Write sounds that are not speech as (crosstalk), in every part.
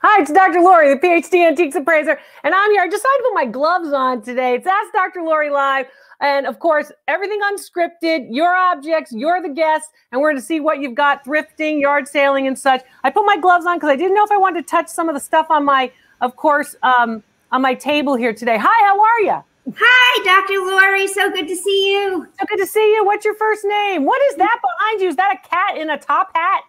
Hi, it's Dr. Lori, the PhD Antiques Appraiser, and I'm here. I decided to put my gloves on today. It's Ask Dr. Lori Live. And of course, everything unscripted, your objects, you're the guest, and we're going to see what you've got thrifting, yard sailing, and such. I put my gloves on because I didn't know if I wanted to touch some of the stuff on my, of course, um, on my table here today. Hi, how are you? Hi, Dr. Lori. So good to see you. So good to see you. What's your first name? What is that behind you? Is that a cat in a top hat?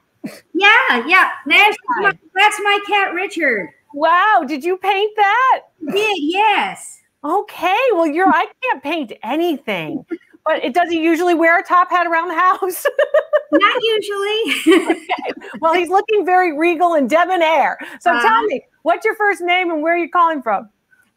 Yeah, yeah. That's my, that's my cat, Richard. Wow. Did you paint that? Did, yes. Okay. Well, you're, I can't paint anything, but it does he usually wear a top hat around the house? (laughs) Not usually. okay. Well, he's looking very regal and debonair. So Uh, tell me, what's your first name and where are you calling from?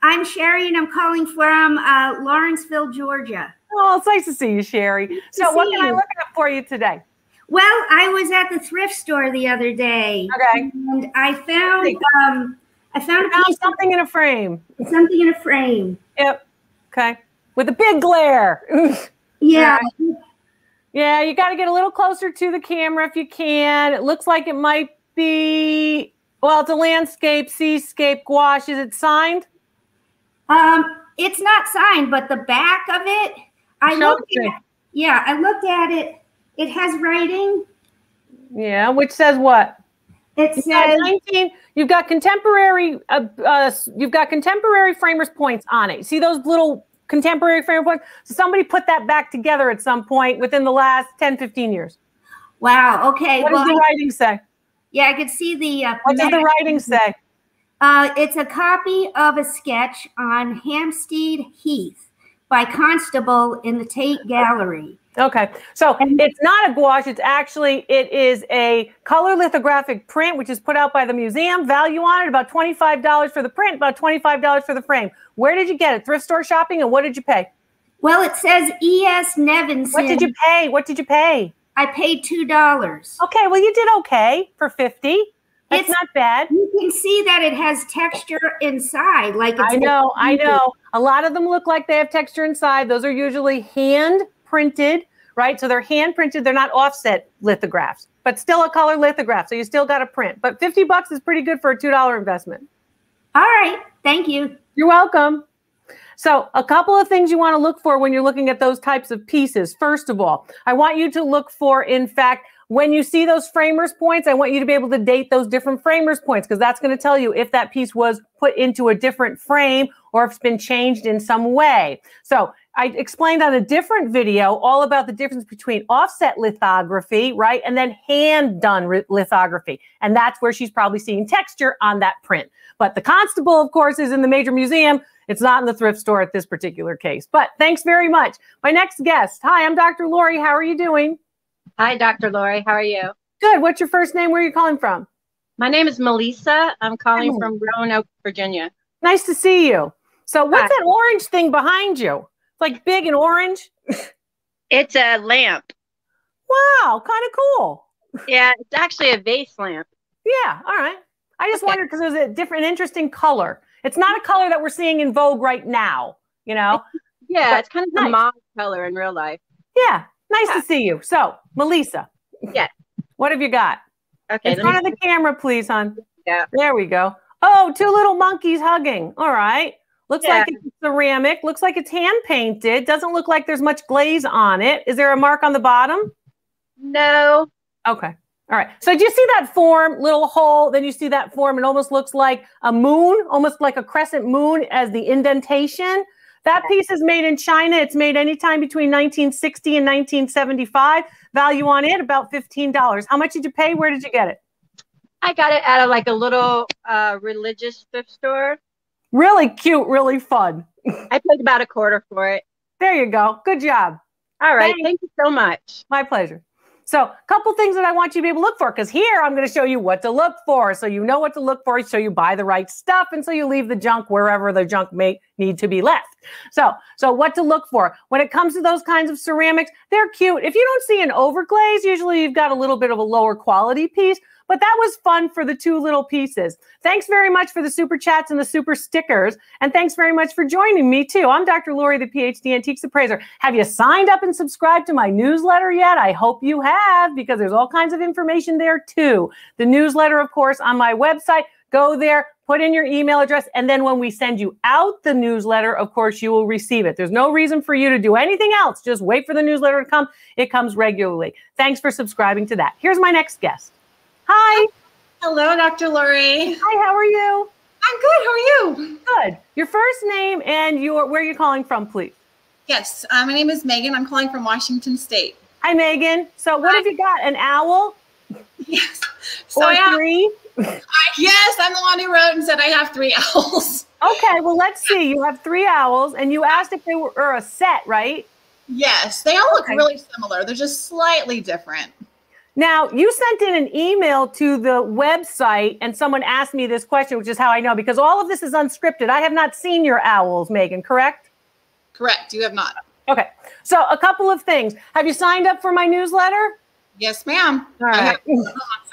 I'm Sherry, and I'm calling from uh, Lawrenceville, Georgia. Oh, it's nice to see you, Sherry. So, what can I look up for you today? Well, I was at the thrift store the other day, Okay. and I found um, I found Found something in a frame. something in a frame. Yep. Okay. With a big glare. (laughs) Yeah, yeah, you got to get a little closer to the camera if you can. It looks like it might be, well, it's a landscape, seascape gouache. Is it signed? um, it's not signed, but the back of it, I Show looked it at. Yeah, I looked at it. It has writing. Yeah, which says what? It says 19, you've got contemporary, uh, uh, you've got contemporary framers points on it. See those little contemporary framer points? So somebody put that back together at some point within the last 10, 15 years. Wow. Okay. What well, does the writing say? yeah, I could see the. Uh, What does the writing say? Uh, it's a copy of a sketch on Hampstead Heath by Constable in the Tate Gallery. Okay, so it's not a gouache. It's actually it is a color lithographic print, which is put out by the museum. Value on it about twenty five dollars for the print, about twenty five dollars for the frame. Where did you get it? Thrift store shopping, and what did you pay? Well, it says E.S. Nevinson. What did you pay? What did you pay? I paid two dollars. Okay, well you did okay for fifty. That's It's- not bad. You can see that it has texture inside, like it's I know, I know. A lot of them look like they have texture inside. Those are usually hand printed, right? So they're hand printed. They're not offset lithographs, but still a color lithograph. So you still got to print. But 50 bucks is pretty good for a $2 investment. All right, thank you. You're welcome. So, a couple of things you want to look for when you're looking at those types of pieces. First of all, I want you to look for, in fact, when you see those framers points, I want you to be able to date those different framers points because that's going to tell you if that piece was put into a different frame or if it's been changed in some way. So, I explained on a different video all about the difference between offset lithography, right? And then hand done lithography. And that's where she's probably seeing texture on that print. But the constable, of course, is in the major museum. It's not in the thrift store at this particular case. But thanks very much. My next guest. Hi, I'm Dr. Lori. How are you doing? Hi, Dr. Lori. How are you? Good. What's your first name? Where are you calling from? My name is Melissa. I'm calling Hi. from Roanoke, Virginia. Nice to see you. So, what's Hi. that orange thing behind you? Like big and orange. It's a lamp. Wow, kind of cool. Yeah, it's actually a vase lamp. Yeah. All right. I just Okay. wondered because it was a different, interesting color. It's not a color that we're seeing in Vogue right now. You know? (laughs) Yeah, But it's kind of nice. a mauve color in real life. Yeah. Nice Yeah. to see you. So, Melissa. Yes. What have you got? Okay, in front me, of the camera, please, hon. Yeah. There we go. Oh, two little monkeys hugging. All right. Looks like Yeah. it's ceramic. Looks like it's hand painted. Doesn't look like there's much glaze on it. Is there a mark on the bottom? no. Okay. All right. So do you see that form, little hole? Then you see that form. It almost looks like a moon, almost like a crescent moon as the indentation. That piece is made in China. It's made anytime between 1960 and 1975. Value on it about $15. How much did you pay? Where did you get it? I got it out of like a little uh, religious thrift store. Really cute, really fun. I paid about a quarter for it. There you go. Good job. All right. Thanks. Thank you so much. My pleasure. So, a couple things that I want you to be able to look for because here I'm going to show you what to look for. So, you know what to look for, so you buy the right stuff, and so you leave the junk wherever the junk may need to be left. So, so what to look for when it comes to those kinds of ceramics? They're cute. If you don't see an overglaze, usually you've got a little bit of a lower quality piece. But that was fun for the two little pieces. Thanks very much for the super chats and the super stickers. And thanks very much for joining me too. I'm Dr. Lori, the PhD Antiques Appraiser. Have you signed up and subscribed to my newsletter yet? I hope you have because there's all kinds of information there too. The newsletter, of course, on my website Go there, put in your email address, and then when we send you out the newsletter, of course, you will receive it. There's no reason for you to do anything else. Just wait for the newsletter to come. It comes regularly. Thanks for subscribing to that. Here's my next guest. Hi. Hello, Dr. Lori. Hi, how are you? I'm good. How are you? Good. Your first name and your where you're calling from, please. Yes, uh, my name is Megan. I'm calling from Washington State. Hi, Megan. So, what Hi. have you got? An owl Yes. So or I have, three? I, yes, I'm the one who wrote and said I have three (laughs) owls. Okay, well, let's see. You have three owls, and you asked if they were or a set, right? Yes, they all look Okay. really similar. They're just slightly different. Now, you sent in an email to the website, and someone asked me this question, which is how I know because all of this is unscripted. I have not seen your owls, Megan, correct? Correct. You have not. Okay, so a couple of things. Have you signed up for my newsletter? Yes, ma'am. All I have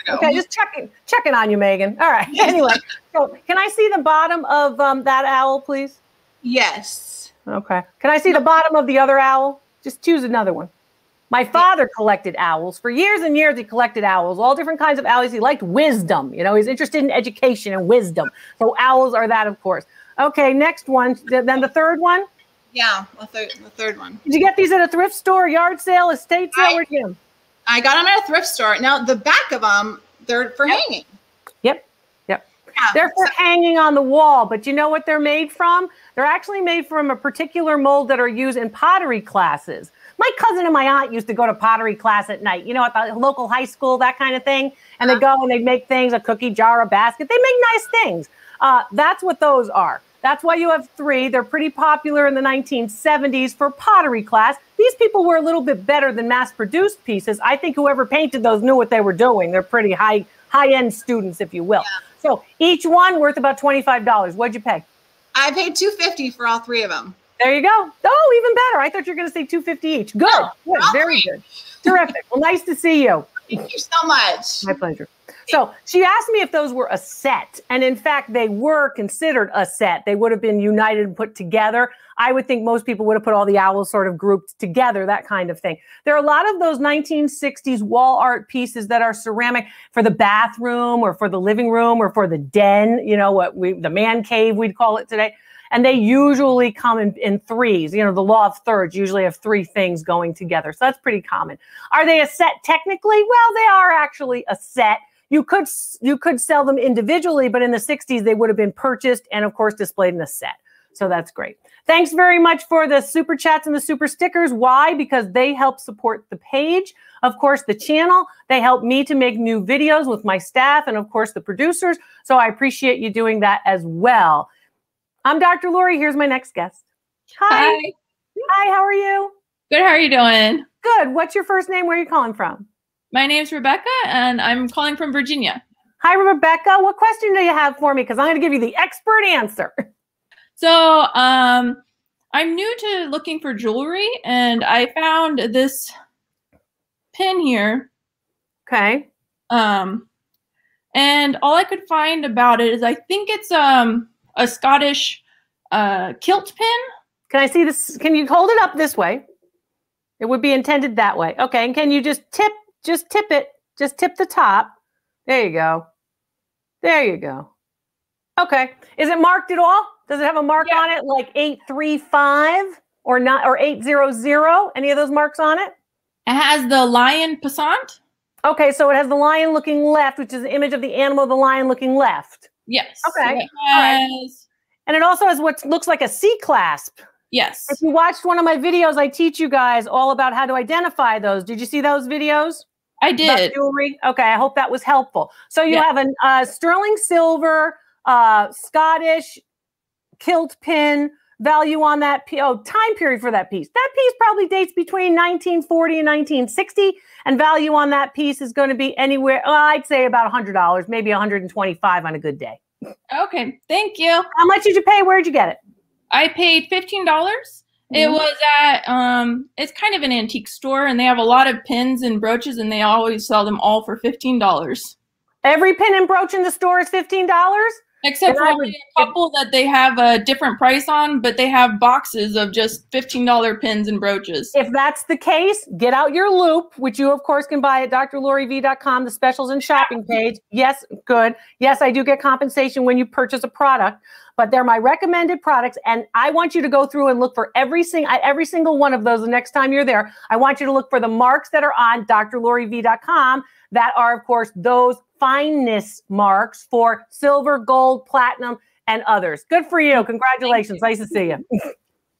ago. Okay, just checking checking on you, Megan. All right. (laughs) Anyway, so can I see the bottom of um, that owl, please? yes. Okay. Can I see the bottom of the other owl? Just choose another one. My father collected owls for years and years. He collected owls, all different kinds of owls. He liked wisdom. You know, he's interested in education and wisdom. So owls are that, of course. Okay, next one. Then the third one. Yeah, the third, the third one. Did you get these at a thrift store, yard sale, estate sale? I- get 'em? I got them at a thrift store. Now the back of them, they're for Yep. hanging. Yep. Yep. Yeah. They're for so- hanging on the wall, but you know what they're made from? They're actually made from a particular mold that are used in pottery classes. My cousin and my aunt used to go to pottery class at night, you know, at the local high school, that kind of thing. And they go and they make things, a cookie jar, a basket. They make nice things. Uh, that's what those are. That's why you have three. They're pretty popular in the 1970s for pottery class. These people were a little bit better than mass-produced pieces. I think whoever painted those knew what they were doing. They're pretty high high-end students, if you will. So each one worth about $25. What'd you pay? I paid two fifty for all three of them. There you go. Oh, even better. I thought you were going to say 250 each. Good. Good. Very good. Terrific. Well, nice to see you. Thank you so much. My pleasure. So she asked me if those were a set. And in fact, they were considered a set. They would have been united and put together. I would think most people would have put all the owls sort of grouped together, that kind of thing. There are a lot of those 1960s wall art pieces that are ceramic for the bathroom or for the living room or for the den, you know, what we, the man cave, we'd call it today. And they usually come in, in threes. You know, the law of thirds usually have three things going together. So that's pretty common. Are they a set technically? Well, they are actually a set. You could you could sell them individually, but in the 60s they would have been purchased and of course displayed in a set. So that's great. Thanks very much for the super chats and the super stickers. Why? Because they help support the page. Of course, the channel. They help me to make new videos with my staff and of course the producers. So I appreciate you doing that as well. I'm Dr. Lori. Here's my next guest. Hi. Hi. Hi, how are you? Good. How are you doing? Good. What's your first name? Where are you calling from? My name's Rebecca, and I'm calling from Virginia. Hi, Rebecca. What question do you have for me? Because I'm going to give you the expert answer. (laughs) So, um, I'm new to looking for jewelry, and I found this pin here. Okay. Um, and all I could find about it is I think it's um a Scottish uh kilt pin. Can I see this? Can you hold it up this way? It would be intended that way. Okay. And can you just tip, just tip it, just tip the top? There you go. There you go. Okay. Is it marked at all? Does it have a mark Yeah. on it like 835 or not or 800? Any of those marks on it? It has the lion passant. Okay, so it has the lion looking left, which is the image of the animal, the lion looking left. Yes. Okay, all right. has, And it also has what looks like a C clasp. Yes. If you watched one of my videos, I teach you guys all about how to identify those. Did you see those videos? I did. jewelry. Okay, I hope that was helpful. So you Yeah. have a uh, sterling silver, uh, Scottish kilt pin value on that. Oh, time period for that piece. That piece probably dates between 1940 and 1960, and value on that piece is going to be anywhere. Well, I'd say about $100, maybe 125 on a good day. Okay. Thank you. How much did you pay? Where'd you get it? I paid fifteen dollars. It Mhm. was at um it's kind of an antique store and they have a lot of pins and brooches and they always sell them all for fifteen dollars. Every pin and brooch in the store is $15. Except And for would- a couple that they have a different price on, but they have boxes of just $15 pins and brooches. If that's the case, get out your loupe, which you of course can buy at drloriv.com, the specials and shopping page. Yes, good. Yes, I do get compensation when you purchase a product, but they're my recommended products. And I want you to go through and look for every single every single one of those the next time you're there. I want you to look for the marks that are on drloriv.com that are, of course, those fineness marks for silver, gold, platinum, and others. Good for you. Congratulations. Nice to see you.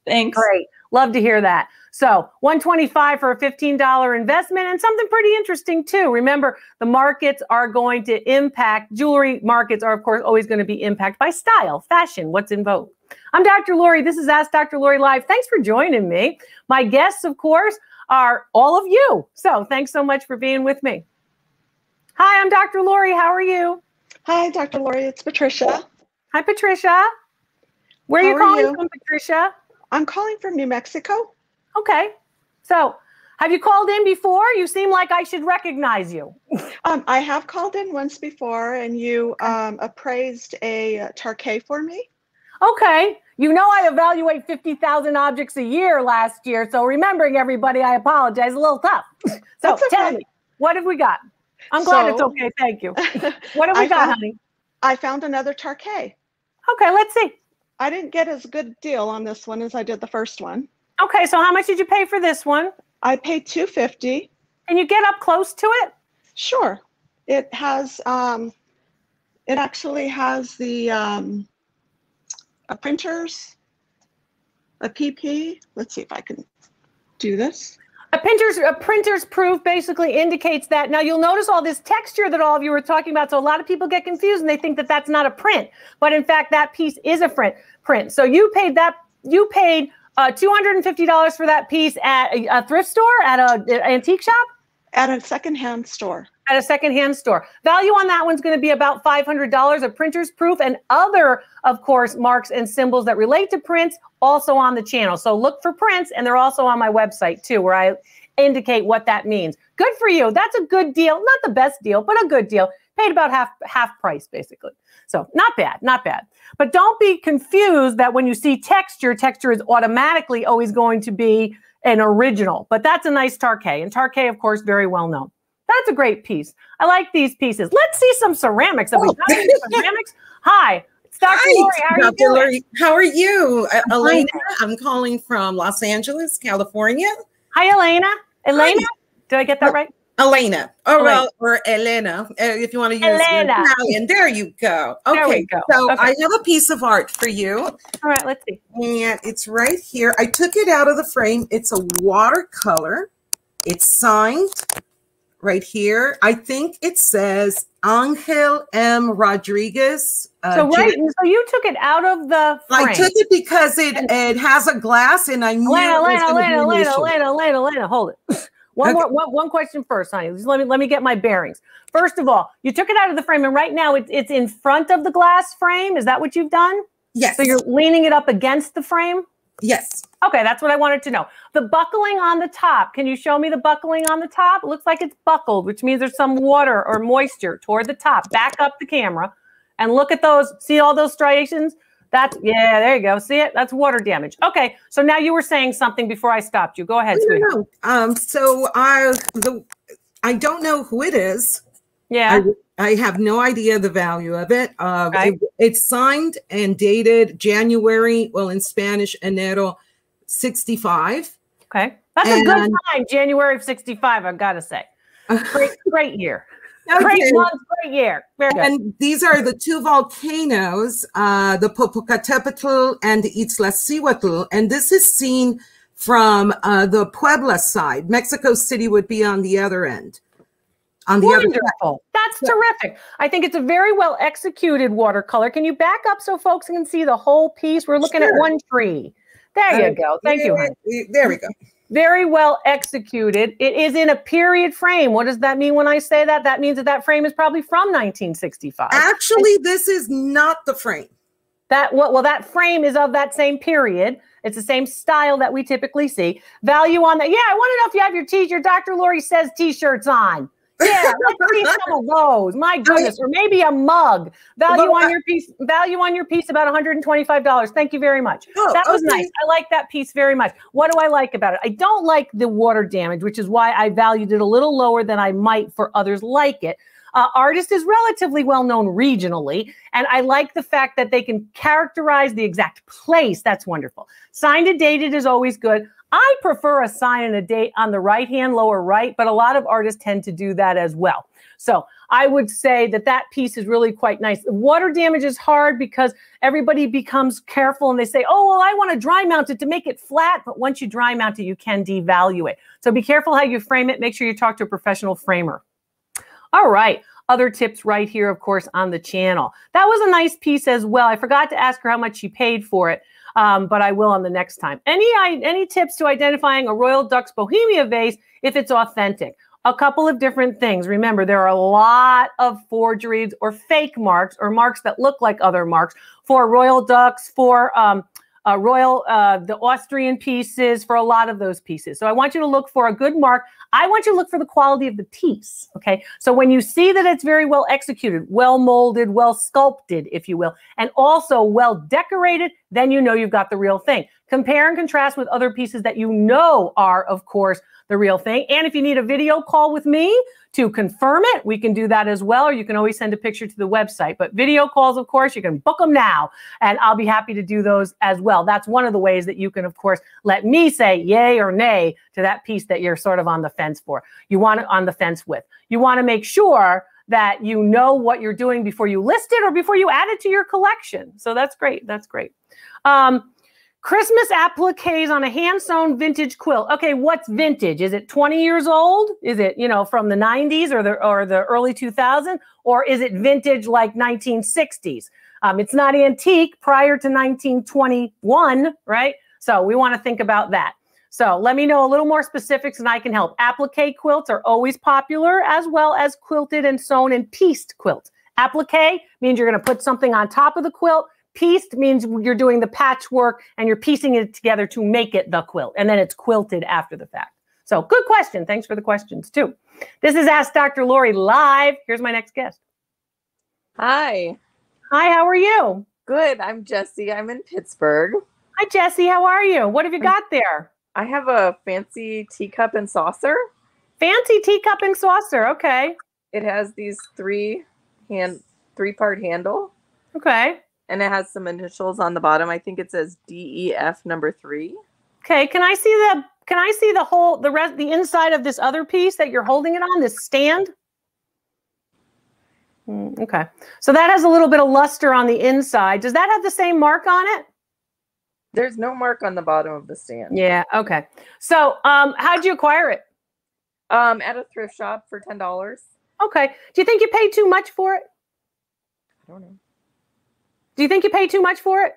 Thanks. Great. Love to hear that. So 125 for a $15 investment and something pretty interesting too. Remember, the markets are going to impact jewelry markets are of course always going to be impacted by style, fashion, what's in vogue. I'm Dr. Lori. This is Ask Dr. Lori Live. Thanks for joining me. My guests, of course, are all of you. So thanks so much for being with me. Hi, I'm Dr. Lori. How are you? Hi, Dr. Lori. It's Patricia. Hi, Patricia. Where are How you are calling you? from, Patricia? I'm calling from New Mexico. Okay. So, have you called in before? You seem like I should recognize you. (laughs) Um, I have called in once before, and you um, appraised a Tarkay for me. Okay. You know I evaluate 50,000 objects a year last year, so remembering everybody, I apologize. A little tough. (laughs) So, That's tell me, what have we got? I'm glad it's okay. Thank you. (laughs) What have we I got, found- honey? I found another Tarkay. Okay, let's see. I didn't get as good a deal on this one as I did the first one. Okay, so how much did you pay for this one? I paid 250. Can you get up close to it? Sure. It has um, it actually has the um, a printers, a PP. Let's see if I can do this. A printer's a printer's proof basically indicates that. Now you'll notice all this texture that all of you were talking about. So a lot of people get confused and they think that that's not a print, but in fact that piece is a print. Print. So you paid that. You paid uh, two hundred and fifty dollars for that piece at a, a thrift store, at a, a antique shop, At a secondhand store. at a secondhand store. Value on that one's going to be about five hundred dollars. A printer's proof and other, of course, marks and symbols that relate to prints also on the channel. So look for prints, and they're also on my website too, where I indicate what that means. Good for you. That's a good deal. Not the best deal, but a good deal. Paid about half half price basically. So not bad, not bad. But don't be confused that when you see texture, texture is automatically always going to be an original. But that's a nice Tarkay, and Tarkay, of course, very well known. That's a great piece. I like these pieces. Let's see some ceramics. Have we Oh. done any ceramics? Hi, it's Dr. Hi, Lori. How are you Dr. doing? Lori. How are you? Uh. Elena, I'm calling from Los Angeles, California. Hi, Elena. Elena, did I get that right? Elena, or, Elena. well, or Elena, uh, if you want to use Elena. Italian. There you go. Okay, go. so Okay. I have a piece of art for you, All right, let's see. and it's right here. I took it out of the frame. It's a watercolor. It's signed right here. I think it says Angel M. Rodriguez. uh, So right, so you took it out of the frame. I took it because it it has a glass, and I knew Elena, it was Elena, Elena, Elena. Elena, Elena, Elena, hold it. One more, one, one question first, honey. Just let me let me get my bearings. First of all, you took it out of the frame, and right now it's it's in front of the glass frame. Is that what you've done? Yes. So you're leaning it up against the frame. yes. Okay, that's what I wanted to know. The buckling on the top. Can you show me the buckling on the top? It looks like it's buckled, which means there's some water or moisture toward the top. Back up the camera and look at those. See all those striations? That's yeah, there you go. See it? That's water damage. Okay, so now you were saying something before I stopped you. Go ahead, No, no. Um, so I the I don't know who it is. Yeah. I, I have no idea the value of it. Uh, Okay. it- It's signed and dated January, well, in Spanish, enero 65. Okay. That's a good And- time, January of 65, I've got to say. (laughs) Great, great year. Great Okay. month, great year. Very good. And these are the two volcanoes, uh, the Popocatépetl and the Iztaccíhuatl. And this is seen from uh, the Puebla side. Mexico City would be on the other end. On the other side. Wonderful. That's Yeah. terrific. I think it's a very well executed watercolor. Can you back up so folks can see the whole piece? We're looking at one tree. There you go. Thank you. honey. There we go. Very well executed. It is in a period frame. What does that mean when I say that? That means that that frame is probably from 1965. Actually, this is not the frame. That well, well, that frame is of that same period. It's the same style that we typically see. Value on that. Yeah, I want to know if you have your t your Dr. Lori says t-shirts on. Yeah, let's see some of those. My goodness, or maybe a mug. Value Well, on your piece. Value on your piece about $125. Thank you very much. Oh, that was okay. nice. I like that piece very much. What do I like about it? I don't like the water damage, which is why I valued it a little lower than I might for others like it. Uh, artist is relatively well known regionally, and I like the fact that they can characterize the exact place. That's wonderful. Signed and dated is always good. I prefer a sign and a date on the right hand lower right, but a lot of artists tend to do that as well. So I would say that that piece is really quite nice. Water damage is hard because everybody becomes careful and they say, oh, well, I want to dry mount it to make it flat. But once you dry mount it, you can devalue it. So be careful how you frame it. Make sure you talk to a professional framer. All right. Other tips right here, of course, on the channel. That was a nice piece as well. I forgot to ask her how much she paid for it, um, but I will on the next time. Any I- any tips to identifying a Royal Dux Bohemia vase if it's authentic? A couple of different things. Remember, there are a lot of forgeries or fake marks or marks that look like other marks for Royal Dux, for um, uh, Royal, uh, the Austrian pieces, for a lot of those pieces. So I want you to look for a good mark. I want you to look for the quality of the piece. Okay. So when you see that it's very well executed, well molded, well sculpted, if you will, and also well decorated, then you know you've got the real thing. Compare and contrast with other pieces that you know are, of course, the real thing. And if you need a video call with me to confirm it, we can do that as well. Or you can always send a picture to the website. But video calls, of course, you can book them now. And I'll be happy to do those as well. That's one of the ways that you can, of course, let me say yay or nay to that piece that you're sort of on the fence for. You want it on the fence with. You want to make sure that you know what you're doing before you list it or before you add it to your collection. So that's great. That's great. Um, Christmas appliques on a hand sewn vintage quilt. Okay, what's vintage? Is it 20 years old? Is it, you know, from the 90s or the or the early 2000s or is it vintage like 1960s? Um, it's not antique prior to 1921, right? So we want to think about that. So let me know a little more specifics and I can help. Applique quilts are always popular as well as quilted and sewn and pieced quilts. Applique means you're going to put something on top of the quilt. Pieced means you're doing the patchwork and you're piecing it together to make it the quilt. And then it's quilted after the fact. So good question. Thanks for the questions too. This is Ask Dr. Lori live. Here's my next guest. Hi. Hi, how are you? Good. I'm Jesse. I'm in Pittsburgh. Hi, Jesse. How are you? What have you got there? I have a fancy teacup and saucer. Fancy teacup and saucer. Okay. It has these three hand three part handle Okay. And it has some initials on the bottom. I think it says DEF number 3. Okay. Can I see the can I see the whole the rest the inside of this other piece that you're holding it on, this stand? Hmm, Okay. So that has a little bit of luster on the inside. Does that have the same mark on it? There's no mark on the bottom of the stand. Yeah. Okay. So um how'd you acquire it? Um at a thrift shop for $10. Okay. Do you think you paid too much for it? I don't know. Do you think you pay too much for it?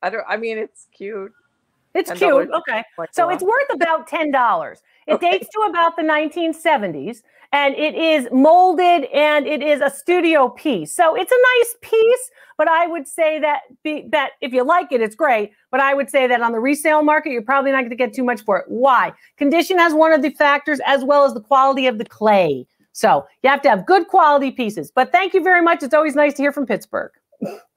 I don't I mean it's cute. It's $10 cute. Okay. So it's worth about ten dollars. It Okay. dates to about the 1970s, and it is molded and it is a studio piece. So it's a nice piece, but I would say that be, that if you like it, it's great. But I would say that on the resale market, you're probably not going to get too much for it. Why? Condition has one of the factors, as well as the quality of the clay. So you have to have good quality pieces. But thank you very much. It's always nice to hear from Pittsburgh. (laughs)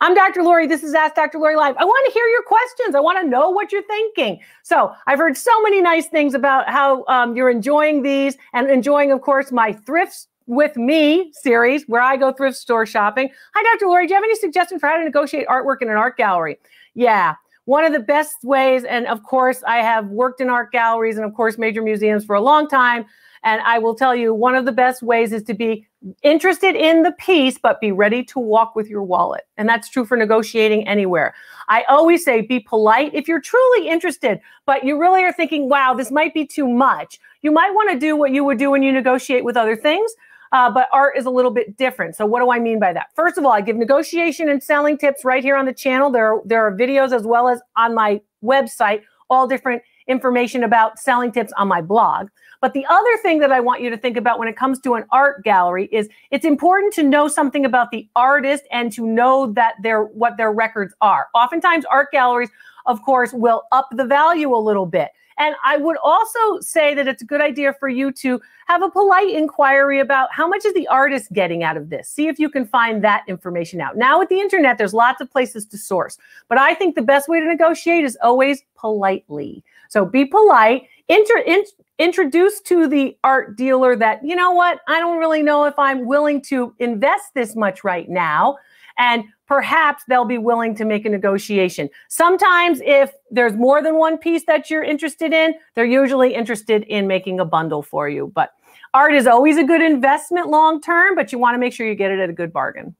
I'm Dr. Lori. This is Ask Dr. Lori Live. I want to hear your questions. I want to know what you're thinking. So I've heard so many nice things about how um, you're enjoying these and enjoying, of course, my thrifts with me series where I go thrift store shopping. Hi, Dr. Lori. Do you have any suggestions for how to negotiate artwork in an art gallery? Yeah. One of the best ways, and of course, I have worked in art galleries and, of course, major museums for a long time. And I will tell you, one of the best ways is to be interested in the piece, but be ready to walk with your wallet. And that's true for negotiating anywhere. I always say be polite if you're truly interested, but you really are thinking, wow, this might be too much. You might want to do what you would do when you negotiate with other things. Uh, but art is a little bit different. So what do I mean by that? First of all, I give negotiation and selling tips right here on the channel. There are, there are videos as well as on my website, all different information about selling tips on my blog. But the other thing that I want you to think about when it comes to an art gallery is it's important to know something about the artist and to know that their what their records are. Oftentimes art galleries of course, will up the value a little bit. And I would also say that it's a good idea for you to have a polite inquiry about how much is the artist getting out of this. See if you can find that information out. Now, with the internet, there's lots of places to source, but I think the best way to negotiate is always politely. So be polite. Inter, in, introduce to the art dealer that, you know what, I don't really know if I'm willing to invest this much right now. And perhaps they'll be willing to make a negotiation. Sometimes, if there's more than one piece that you're interested in, they're usually interested in making a bundle for you. But art is always a good investment long term, but you want to make sure you get it at a good bargain.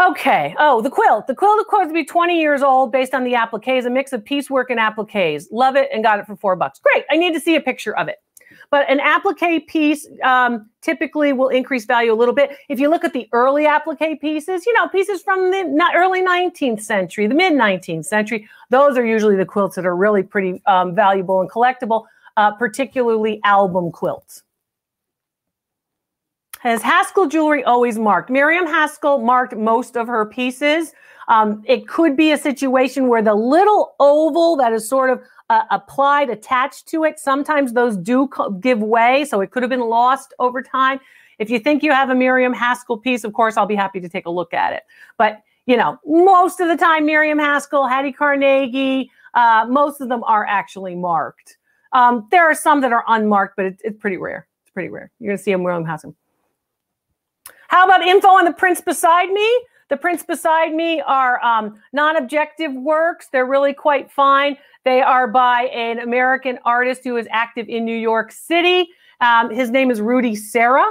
Okay. Oh, the quilt. The quilt, of course, to be 20 years old based on the appliques, a mix of piecework and appliques. Love it and got it for four bucks. Great. I need to see a picture of it. But an applique piece um, typically will increase value a little bit. If you look at the early applique pieces, you know, pieces from the early 19th century, the mid 19th century, those are usually the quilts that are really pretty um, valuable and collectible, uh, particularly album quilts. Has Haskell jewelry always marked? Miriam Haskell marked most of her pieces. Um, it could be a situation where the little oval that is sort of uh, applied, attached to it, sometimes those do give way. So it could have been lost over time. If you think you have a Miriam Haskell piece, of course, I'll be happy to take a look at it. But, you know, most of the time, Miriam Haskell, Hattie Carnegie, uh, most of them are actually marked. Um, there are some that are unmarked, but it, it's pretty rare. It's pretty rare. You're going to see a Miriam Haskell. How about info on the prints beside me? The prints beside me are um, non-objective works. They're really quite fine. They are by an American artist who is active in New York City. Um, his name is Rudy Serra,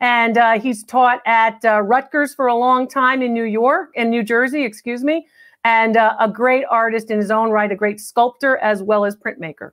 and uh, he's taught at uh, Rutgers for a long time in New York, in New Jersey, excuse me, and uh, a great artist in his own right, a great sculptor as well as printmaker.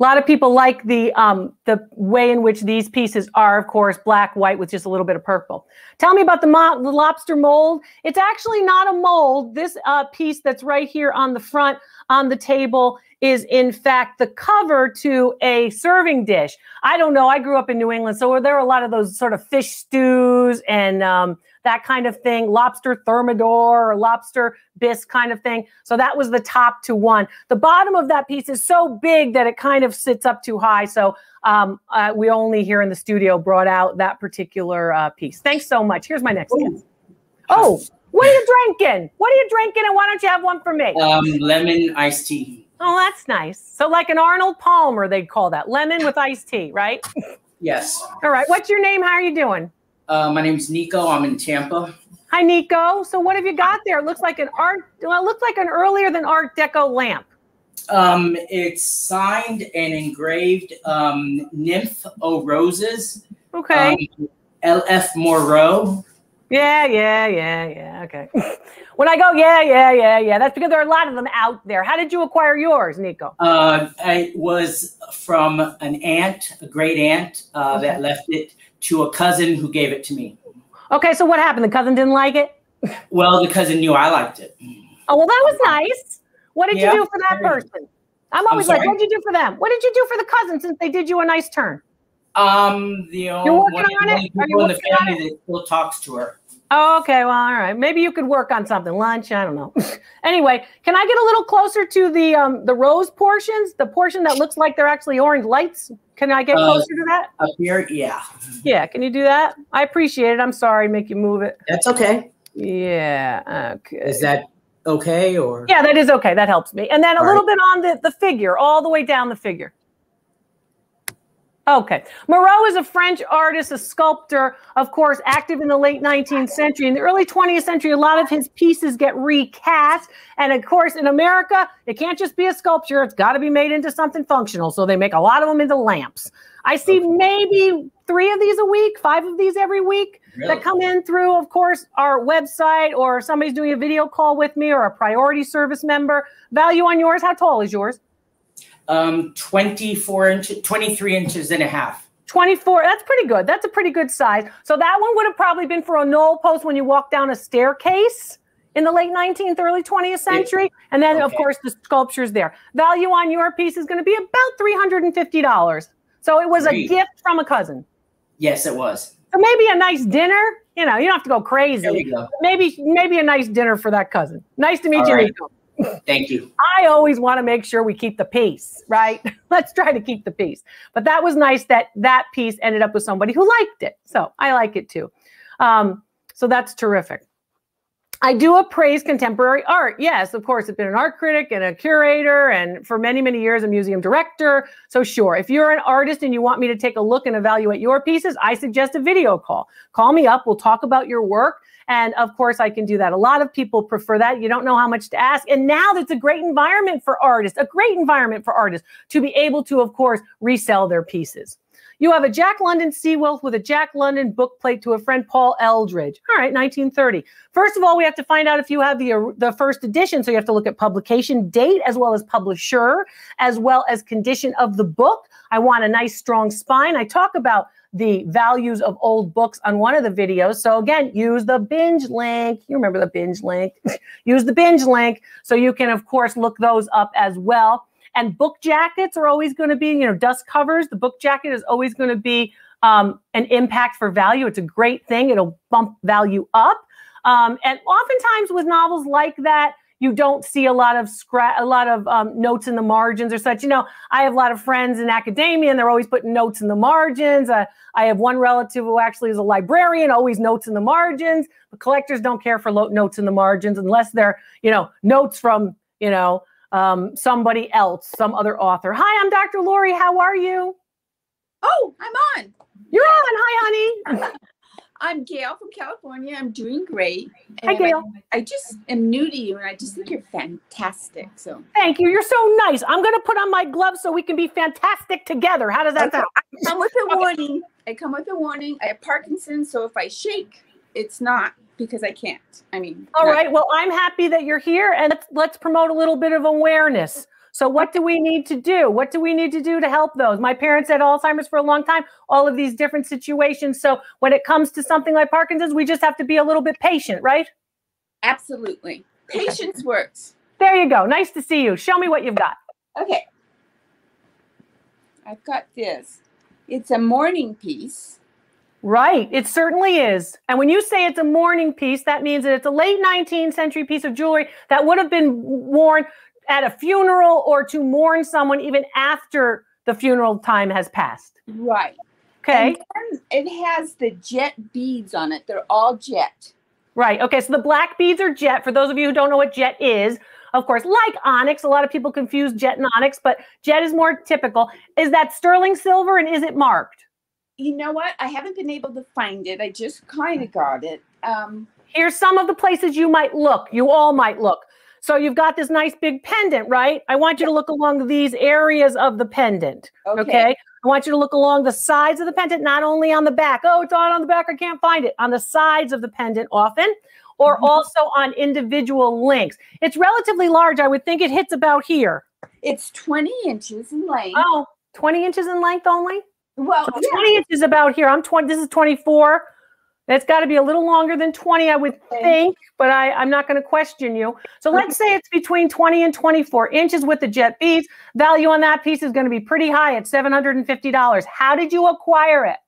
A lot of people like the um, the way in which these pieces are, of course, black, white with just a little bit of purple. Tell me about the, mo- the lobster mold. It's actually not a mold. This uh, piece that's right here on the front on the table is in fact the cover to a serving dish. I don't know. I grew up in New England, so there are a lot of those sort of fish stews and um, that kind of thing, lobster thermidor or lobster bisque kind of thing. So that was the top to one. The bottom of that piece is so big that it kind of sits up too high. So um, uh, we only here in the studio brought out that particular uh, piece. Thanks so much. Here's my next guest. Oh, what are you drinking? What are you drinking? And why don't you have one for me? Um, lemon iced tea. Oh, that's nice. So like an Arnold Palmer, they'd call that lemon with iced tea, right? Yes. All right. What's your name? How are you doing? Uh, my name's Nico. I'm in Tampa. Hi, Nico. So what have you got there? It looks like an art. Well, it looks like an earlier than Art Deco lamp. Um, it's signed and engraved um, Nymph O Roses. Okay. Um, L.F. Moreau. Yeah, yeah, yeah, yeah. Okay. when I go, yeah, yeah, yeah, yeah, that's because there are a lot of them out there. How did you acquire yours, Nico? Uh, it was from an aunt, a great aunt, uh, okay. that left it to a cousin who gave it to me. Okay, so what happened? The cousin didn't like it? Well, the cousin knew I liked it. Oh, well, that was nice. What did yeah, you do for that person? I'm always I'm like, what did you do for them? What did you do for the cousin since they did you a nice turn? Um, the only You're working one, on it? Are you in the family that still talks to her. Oh, okay. Well, all right. Maybe you could work on something. Lunch. I don't know. (laughs) anyway, can I get a little closer to the um the rose portions? The portion that looks like they're actually orange lights. Can I get uh, closer to that? Up here, yeah. Yeah. Can you do that? I appreciate it. I'm sorry, make you move it. That's okay. Yeah. Okay. Is that okay or? Yeah, that is okay. That helps me. And then a all little right. bit on the the figure, all the way down the figure. Okay. Moreau is a French artist, a sculptor, of course, active in the late 19th century. In the early 20th century, a lot of his pieces get recast. And of course, in America, it can't just be a sculpture, it's got to be made into something functional. So they make a lot of them into lamps. I see maybe three of these a week, five of these every week really? that come in through, of course, our website or somebody's doing a video call with me or a priority service member. Value on yours, how tall is yours? Um, 24 inches, 23 inches and a half. 24, that's pretty good. That's a pretty good size. So that one would have probably been for a newel post when you walk down a staircase in the late 19th, early 20th century. And then, okay. of course, the sculpture's there. Value on your piece is going to be about $350. So it was Great. a gift from a cousin. Yes, it was. So maybe a nice dinner You know, you don't have to go crazy. Go. Maybe maybe a nice dinner for that cousin. Nice to meet All you, right. Thank you. I always want to make sure we keep the peace, right? (laughs) Let's try to keep the peace. But that was nice that that piece ended up with somebody who liked it. So I like it too. Um, so that's terrific. I do appraise contemporary art. Yes, of course, I've been an art critic and a curator, and for many, many years, a museum director. So, sure, if you're an artist and you want me to take a look and evaluate your pieces, I suggest a video call. Call me up. We'll talk about your work. And of course, I can do that. A lot of people prefer that. You don't know how much to ask. And now that's a great environment for artists, a great environment for artists to be able to, of course, resell their pieces. You have a Jack London Seawolf with a Jack London book plate to a friend Paul Eldridge. All right, 1930. First of all, we have to find out if you have the the first edition. So you have to look at publication date as well as publisher, as well as condition of the book. I want a nice strong spine. I talk about the values of old books on one of the videos. So again, use the binge link. You remember the binge link. (laughs) use the binge link so you can of course look those up as well. And book jackets are always going to be, you know, dust covers. The book jacket is always going to be um, an impact for value. It's a great thing. It'll bump value up. Um, and oftentimes with novels like that, you don't see a lot of scra- a lot of um, notes in the margins or such. You know, I have a lot of friends in academia, and they're always putting notes in the margins. Uh, I have one relative who actually is a librarian, always notes in the margins. But collectors don't care for lo- notes in the margins unless they're, you know, notes from, you know, um, somebody else, some other author. Hi, I'm Dr. Lori. How are you? Oh, I'm on. You're on. Hi, honey. (laughs) I'm Gail from California. I'm doing great. Hi, Gail. I, I just am new to you, and I just think you're fantastic. So Thank you. You're so nice. I'm going to put on my gloves so we can be fantastic together. How does that Okay, sound? I come with a (laughs) warning. I come with a warning. I have Parkinson's, so if I shake, it's not because I can't. I mean, All right. Well, I'm happy that you're here and let's, let's promote a little bit of awareness. So, what do we need to do? What do we need to do to help those? My parents had Alzheimer's for a long time, all of these different situations. So, when it comes to something like Parkinson's, we just have to be a little bit patient, right? Absolutely. Patience works. There you go. Nice to see you. Show me what you've got. Okay. I've got this. It's a mourning piece. Right. It certainly is. And when you say it's a mourning piece, that means that it's a late 19th century piece of jewelry that would have been worn at a funeral or to mourn someone even after the funeral time has passed. Right. Okay. It has the jet beads on it. They're all jet. Right. Okay. So the black beads are jet. For those of you who don't know what jet is, of course, like onyx, a lot of people confuse jet and onyx, but jet is more typical. Is that sterling silver and is it marked? You know what? I haven't been able to find it. I just kind of got it. Um, Here's some of the places you might look. You all might look. So you've got this nice big pendant, right? I want you to look along these areas of the pendant. Okay. Okay. I want you to look along the sides of the pendant, not only on the back. Oh, it's not on the back. I can't find it. On the sides of the pendant often, or Mhm. also on individual links. It's relatively large. I would think it hits about here. it's 20 inches in length. Oh, 20 inches in length only? well, So yeah. 20 inches about here. I'm 20. This is 24. That's got to be a little longer than 20, I would think, but I, I'm not going to question you. So let's say it's between 20 and 24 inches with the jet beads. Value on that piece is going to be pretty high at $750. How did you acquire it?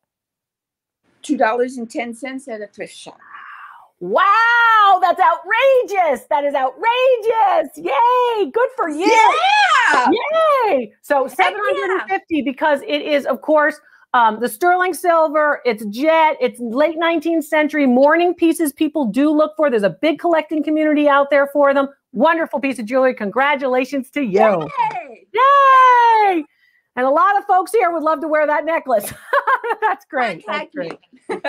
$2.10 at a thrift shop. Wow, that's outrageous. That is outrageous. Yay, good for you. Yeah. Yay! So 750 because it is, of course, um, the sterling silver, it's jet, it's late 19th century mourning pieces people do look for. There's a big collecting community out there for them. Wonderful piece of jewelry. Congratulations to you. Yay! Yay! And a lot of folks here would love to wear that necklace. (laughs) That's great. That's great. (laughs) Thank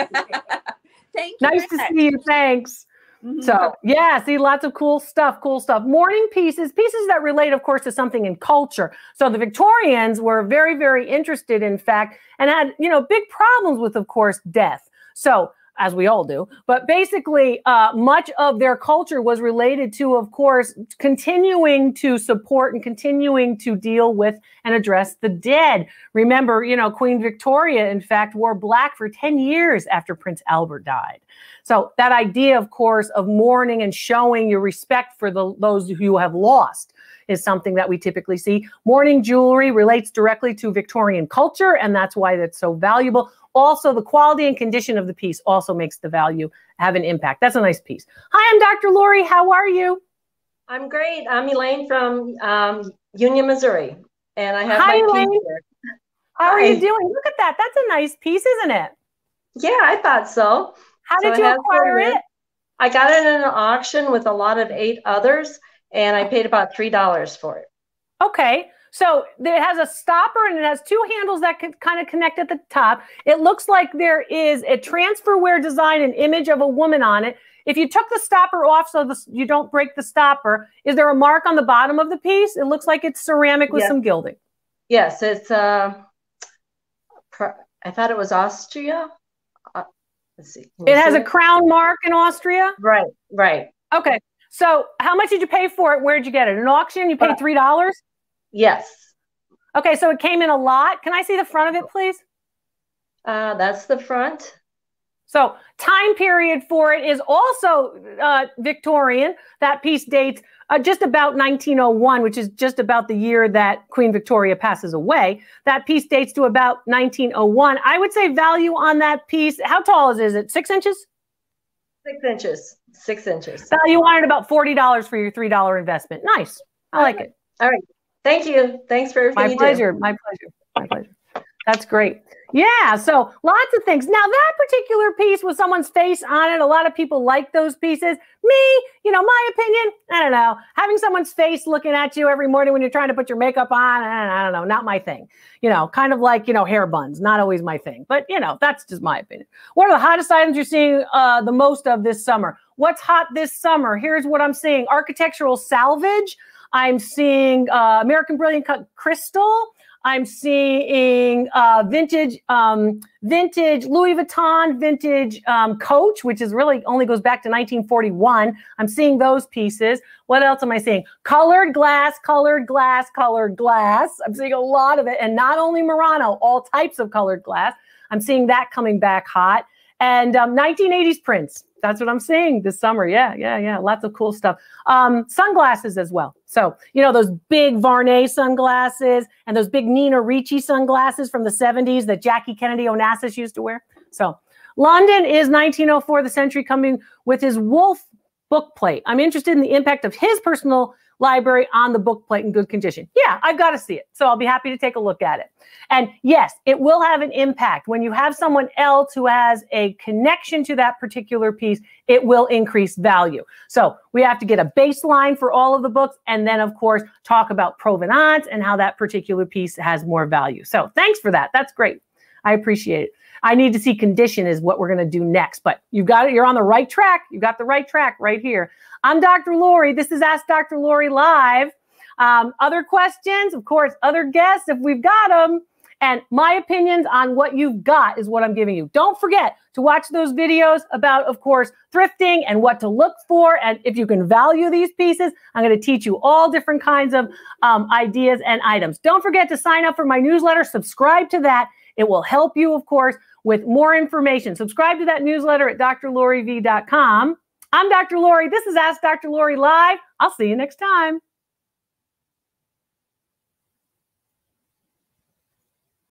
you. Nice to see you. Thanks. Much. So mm-hmm. yeah, see lots of cool stuff, cool stuff. Mourning pieces, pieces that relate, of course, to something in culture. So the Victorians were very, very interested, in fact, and had you know big problems with, of course, death. So as we all do, but basically, uh, much of their culture was related to, of course, continuing to support and continuing to deal with and address the dead. Remember, you know, Queen Victoria, in fact, wore black for 10 years after Prince Albert died. So that idea, of course, of mourning and showing your respect for the, those who you have lost is something that we typically see. Mourning jewelry relates directly to Victorian culture, and that's why that's so valuable. Also the quality and condition of the piece also makes the value have an impact. That's a nice piece. Hi, I'm Dr. Lori. How are you? I'm great. I'm Elaine from um, Union, Missouri, and I have Hi, my Elaine. piece here. How are you doing? Look at that. That's a nice piece, isn't it? Yeah, I thought so. How So did you acquire it? I got it in an auction with a lot of eight others, and I paid about three dollars for it. Okay. So it has a stopper and it has two handles that can kind of connect at the top. It looks like there is a transferware design, an image of a woman on it. If you took the stopper off so the, you don't break the stopper, is there a mark on the bottom of the piece? It looks like it's ceramic with Yes. some gilding. Yes, it's uh, I thought it was Austria. Uh, let's see. It has a crown mark in Austria. Right, right. Okay. So how much did you pay for it? Where'd you get it? An auction? You paid Uh, three dollars? Yes, Okay, so it came in a lot. Can I see the front of it, please? uh, that's the front. So time period for it is also uh, Victorian. That piece dates uh, just about 1901, which is just about the year that Queen Victoria passes away. That piece dates to about 1901. I would say value on that piece. How tall is it? Is it six inches? Six inches. Six inches. Value on it about forty dollars for your three dollar investment. Nice. I like it. All right. Thank you. Thanks for everything My you do. pleasure. My pleasure. My pleasure. That's great. Yeah. So lots of things. Now, that particular piece with someone's face on it, a lot of people like those pieces. Me, you know, my opinion, I don't know. Having someone's face looking at you every morning when you're trying to put your makeup on, I don't know, not my thing. You know, kind of like, you know, hair buns, not always my thing. But, you know, that's just my opinion. What are the hottest items you're seeing uh, the most of this summer? What's hot this summer? Here's what I'm seeing architectural salvage. I'm seeing uh, American Brilliant Cut Crystal. I'm seeing uh, vintage, um, vintage Louis Vuitton, vintage um, Coach, which is really only goes back to 1941. I'm seeing those pieces. What else am I seeing? Colored glass, colored glass, colored glass. I'm seeing a lot of it, and not only Murano, all types of colored glass. I'm seeing that coming back hot. And um, 1980s prints. That's what I'm seeing this summer. Yeah, yeah, yeah. Lots of cool stuff. Um, sunglasses as well. So, you know, those big Vuarnet sunglasses and those big Nina Ricci sunglasses from the 70s that Jackie Kennedy Onassis used to wear. So, London is 1904, the century coming with his Wolf book plate. I'm interested in the impact of his personal library on the book plate in good condition. Yeah, I've got to see it. So I'll be happy to take a look at it. And yes, it will have an impact. When you have someone else who has a connection to that particular piece, it will increase value. So we have to get a baseline for all of the books and then, of course, talk about provenance and how that particular piece has more value. So thanks for that. That's great. I appreciate it. I need to see condition is what we're going to do next. But you've got it. You're on the right track. You've got the right track right here. I'm Dr. Lori. This is Ask Dr. Lori Live. Um, other questions, of course, other guests, if we've got them. And my opinions on what you've got is what I'm giving you. Don't forget to watch those videos about, of course, thrifting and what to look for. And if you can value these pieces, I'm going to teach you all different kinds of um, ideas and items. Don't forget to sign up for my newsletter, subscribe to that. It will help you, of course, with more information. Subscribe to that newsletter at drloriv.com. I'm Dr. Lori. This is Ask Dr. Lori Live. I'll see you next time.